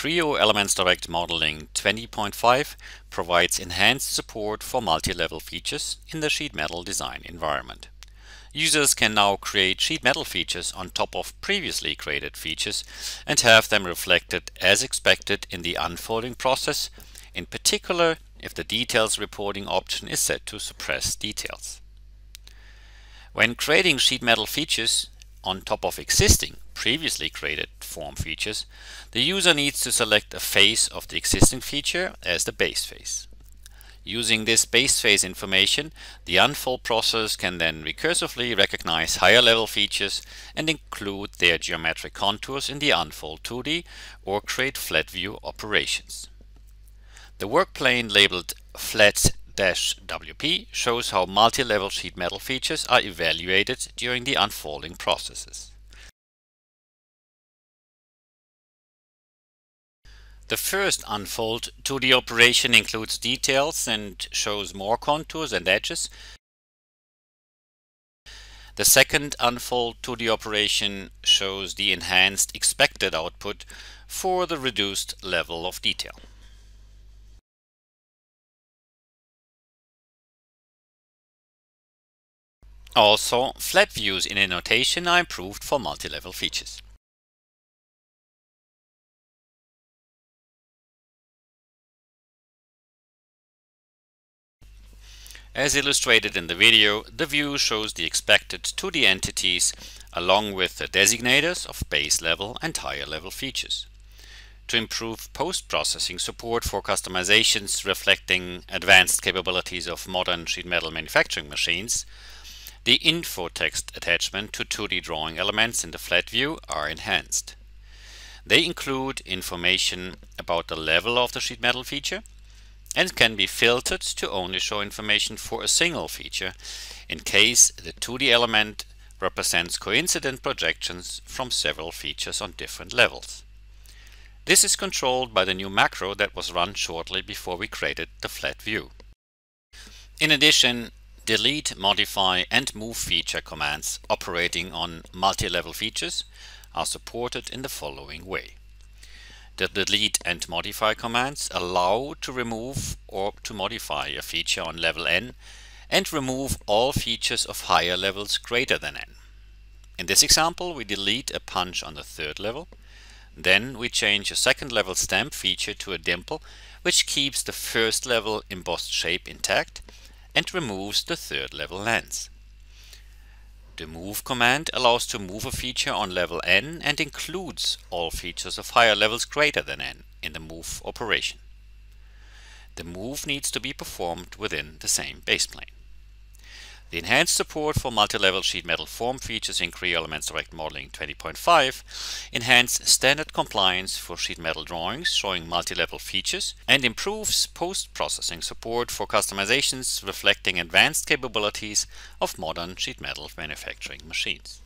Creo Elements Direct Modeling 20.5 provides enhanced support for multi-level features in the sheet metal design environment. Users can now create sheet metal features on top of previously created features and have them reflected as expected in the unfolding process, in particular if the details reporting option is set to suppress details. When creating sheet metal features on top of existing previously created form features, the user needs to select a face of the existing feature as the base face. Using this base face information, the unfold process can then recursively recognize higher level features and include their geometric contours in the unfold 2D or create flat view operations. The work plane labeled flat-WP shows how multi-level sheet metal features are evaluated during the unfolding processes. The first unfold 2D operation includes details and shows more contours and edges. The second unfold 2D operation shows the enhanced expected output for the reduced level of detail. Also, flat views in annotation are improved for multi-level features. As illustrated in the video, the view shows the expected 2D entities along with the designators of base level and higher level features. To improve post-processing support for customizations reflecting advanced capabilities of modern sheet metal manufacturing machines, the info text attachment to 2D drawing elements in the flat view are enhanced. They include information about the level of the sheet metal feature, and can be filtered to only show information for a single feature in case the 2D element represents coincident projections from several features on different levels. This is controlled by the new macro that was run shortly before we created the flat view. In addition, delete, modify and move feature commands operating on multi-level features are supported in the following way. The delete and modify commands allow to remove or to modify a feature on level n and remove all features of higher levels greater than n. In this example, we delete a punch on the third level. Then we change a second level stamp feature to a dimple, which keeps the first level embossed shape intact and removes the third level lens. The move command allows to move a feature on level n and includes all features of higher levels greater than n in the move operation. The move needs to be performed within the same base plane. The enhanced support for multi-level sheet metal form features in Creo Elements Direct Modeling 20.5 enhance standard compliance for sheet metal drawings showing multi-level features and improves post-processing support for customizations reflecting advanced capabilities of modern sheet metal manufacturing machines.